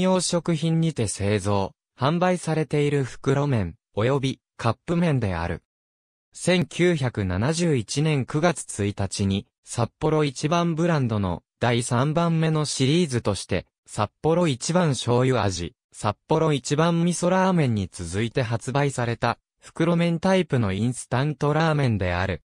用食品にて製造、販売されている袋麺、及びカップ麺である。1971年9月1日に、札幌一番ブランドの第3番目のシリーズとして、札幌一番醤油味、札幌一番味噌ラーメンに続いて発売された、袋麺タイプのインスタントラーメンである。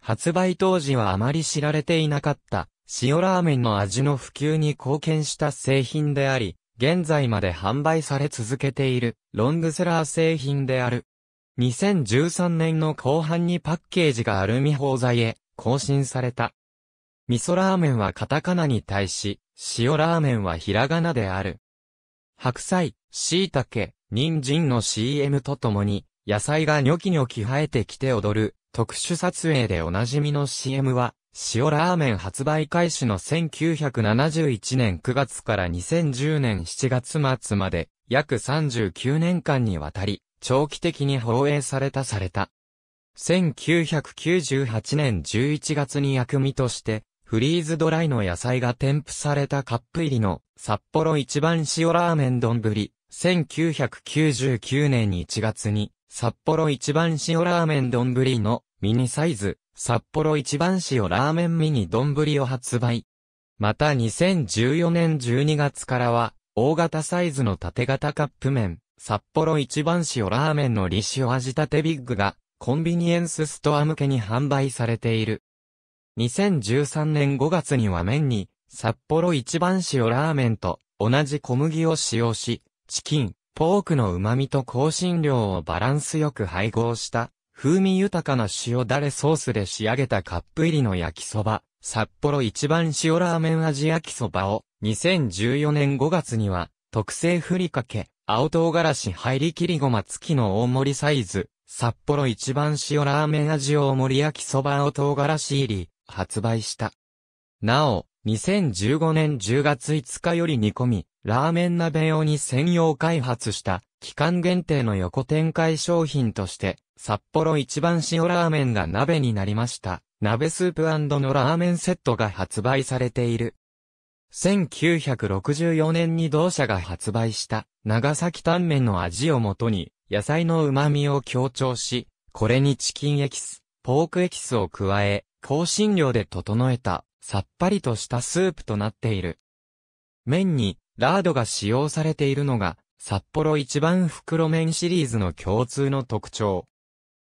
発売当時はあまり知られていなかった、塩ラーメンの味の普及に貢献した製品であり、現在まで販売され続けている、ロングセラー製品である。2013年の後半にパッケージがアルミ包材へ更新された。味噌ラーメンはカタカナに対し、塩ラーメンはひらがなである。白菜、椎茸、人参の CM とともに、野菜がニョキニョキ生えてきて踊る、特殊撮影でおなじみの CM は、塩ラーメン発売開始の1971年9月から2010年7月末まで、約39年間にわたり、長期的に放映されたされた。1998年11月に薬味として、フリーズドライの野菜が添付されたカップ入りの札幌一番塩ラーメン丼。1999年1月に札幌一番塩ラーメン丼のミニサイズ、札幌一番塩ラーメンミニ丼を発売。また2014年12月からは、大型サイズの縦型カップ麺、札幌一番塩ラーメンのリシオ味立てビッグが、コンビニエンスストア向けに販売されている。2013年5月には麺に、札幌一番塩ラーメンと同じ小麦を使用し、チキン、ポークの旨味と香辛料をバランスよく配合した、風味豊かな塩だれソースで仕上げたカップ入りの焼きそば、札幌一番塩ラーメン味焼きそばを、2014年5月には、特製ふりかけ、青唐辛子入り切りごま付きの大盛りサイズ、札幌一番塩ラーメン味大盛り焼きそば青唐辛子入り、発売した。なお、2015年10月5日より煮込み、ラーメン鍋用に専用開発した期間限定の横展開商品として、札幌一番塩ラーメンが鍋になりました。鍋スープのラーメンセットが発売されている。1964年に同社が発売した長崎タンメンの味をもとに野菜の旨味を強調し、これにチキンエキス、ポークエキスを加え、香辛料で整えたさっぱりとしたスープとなっている。麺にラードが使用されているのが札幌一番袋麺シリーズの共通の特徴。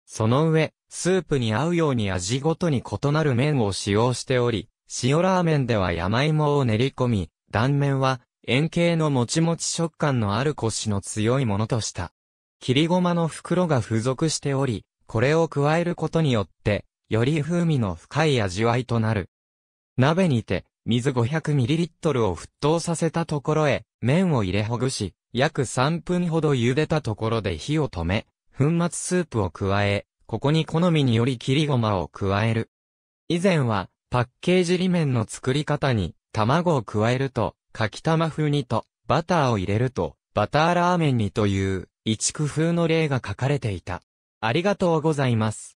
その上、スープに合うように味ごとに異なる麺を使用しており、塩ラーメンでは山芋を練り込み、断面は円形のもちもち食感のあるコシの強いものとした。切りごまの袋が付属しており、これを加えることによって、より風味の深い味わいとなる。鍋にて、水 500ml を沸騰させたところへ、麺を入れほぐし、約3分ほど茹でたところで火を止め、粉末スープを加え、ここに好みにより切りごまを加える。以前は、パッケージ裏面の作り方に、卵を加えると、かき玉風にと、バターを入れると、バターラーメンにという、一工夫の例が書かれていた。ありがとうございます。